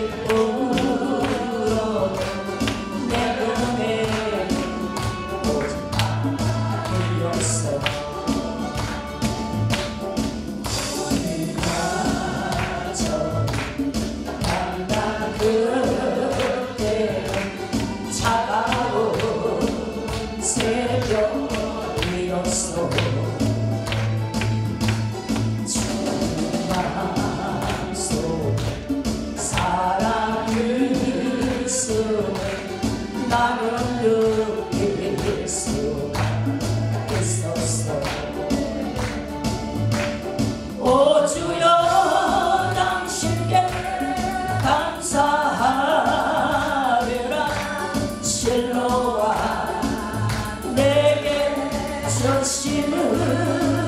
Oh. 그렇게 될 수 있었어 오 주여 당신께 감사하리라 실로와 내게 주심 을.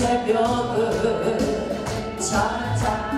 새벽을 찾아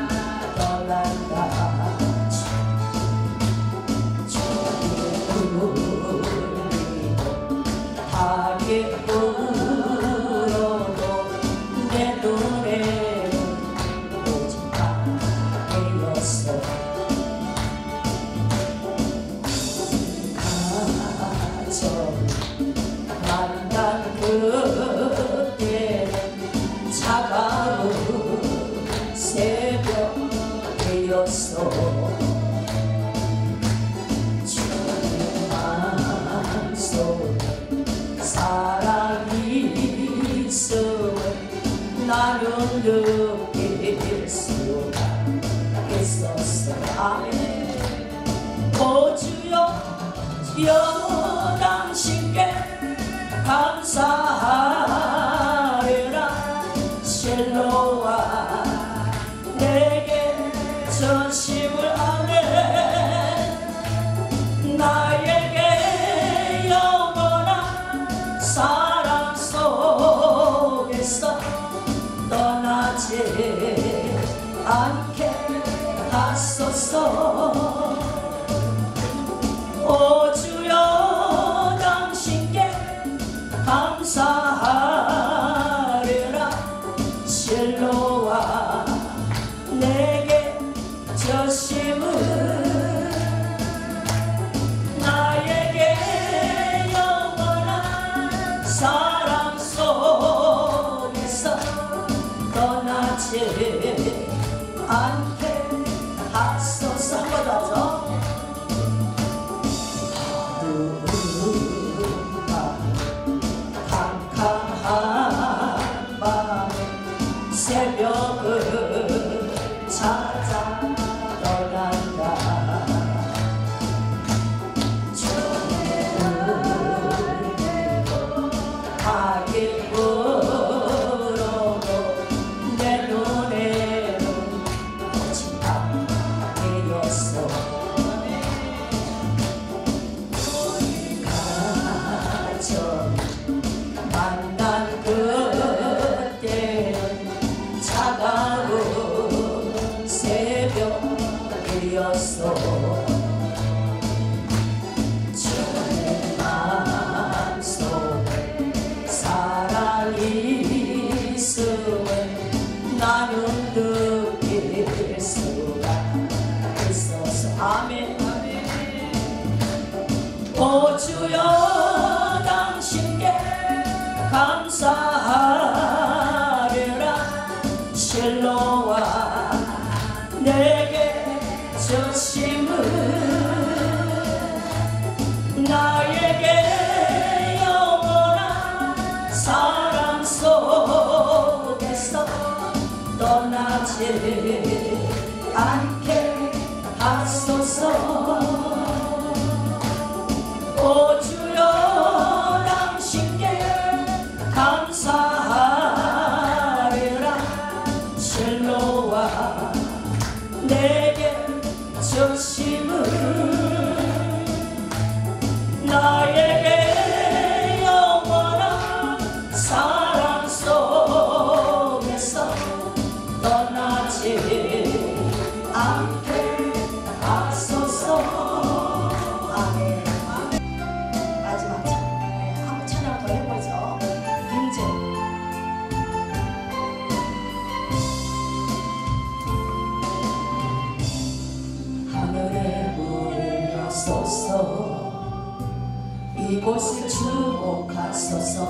mưa 이곳을 주목하소서.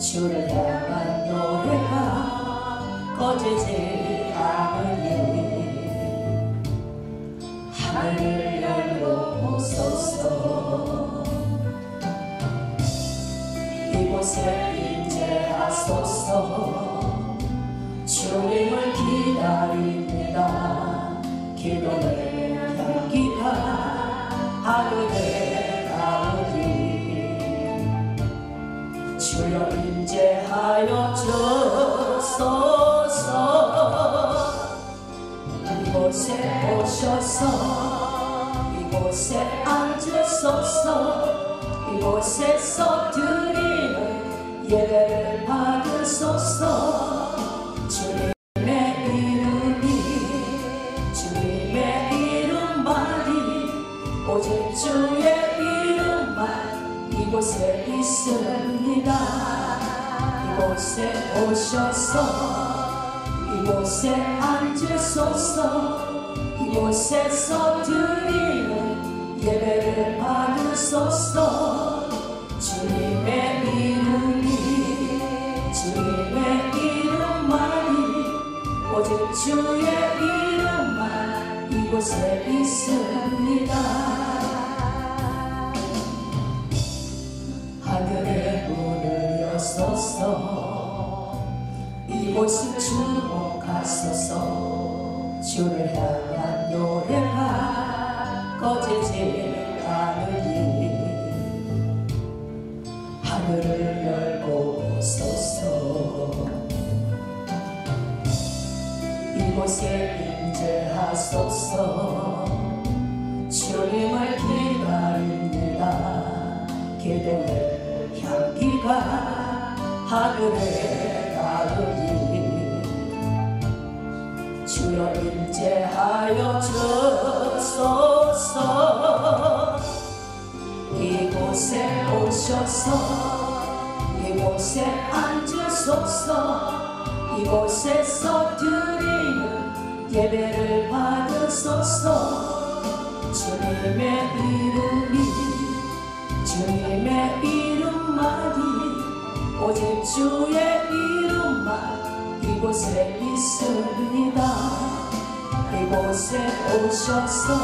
주를 향한 노래가 꺼지지 않으니 하늘 이곳에 앉으소서. 이곳에서 드리는 예배를 받으소서. 주님의 이름이 주님의 이름만이 오직 주의 이름만 이곳에 있습니다. 이곳에 오셔서 이곳에 앉으소서. 이곳에서 드리는 예배를 받으소서. 주님의 이름이 주님의 이름만이 오직 주의 이름만 이곳에 있습니다. 하늘의 문을 여소서. 이곳을 주목하소서. 주를 향한 노래가 꺼지지 않으니 하늘을 열고 오소서 이곳에 임재하소서. 주님을 기다립니다. 기도의 향기가 하늘에 닿으니 주여 임재하여 주소서. 이곳에 오셔서 이곳에 앉으소서. 이곳에서 드리는 예배를 받으소서. 주님의 이름이 주님의 이름만이 오직 주의 이름만 이곳에 있습니다. 이곳에 오셔서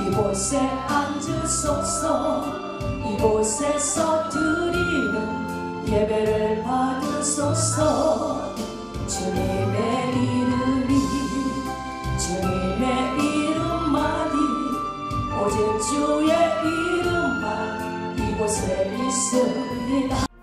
이곳에 앉으소서 이곳에서 드리는 예배를 받으소서. 주님의 이름이 주님의 이름만이 오직 주의 이름만 이곳에 있습니다